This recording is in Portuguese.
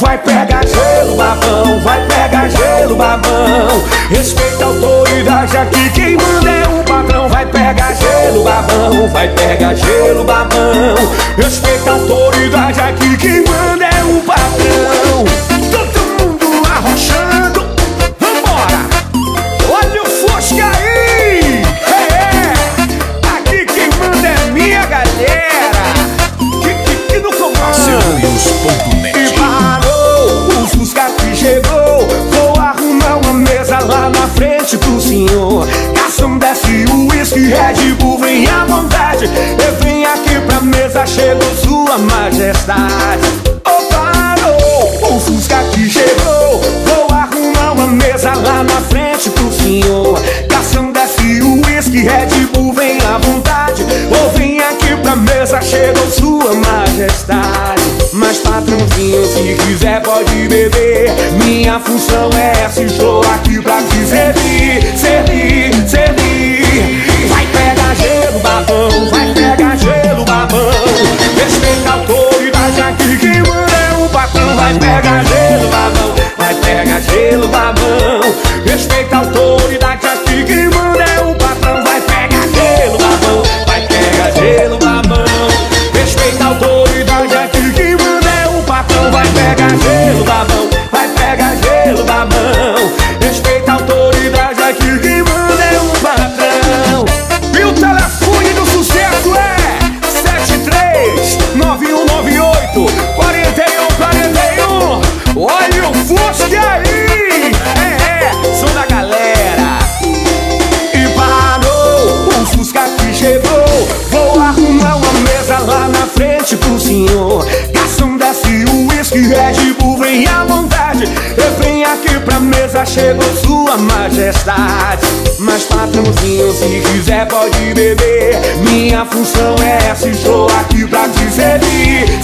Vai pegar gelo, babão, vai pegar gelo, babão. Respeita a autoridade aqui, quem manda é o patrão. Vai pegar gelo, babão, vai pegar gelo, babão. Respeita a autoridade aqui, quem manda é o patrão lá na frente pro senhor. Garçom desce o uísque, Red Bull, vem à vontade. Eu vim aqui pra mesa, chegou sua majestade pode beber. Minha função é essa, estou aqui pra te Servir, 739198 4141 Olha o Fusca aí! É, é, som da galera. E parou O Fusca que chegou. Vou arrumar uma mesa lá na frente pro senhor. Garçom desce o uísque, Red Bull, vem à vontade. Eu venho aqui pra mesa, chegou sua majestade. Mas patrãozinho, se quiser pode beber. Minha função é essa, estou aqui pra te servir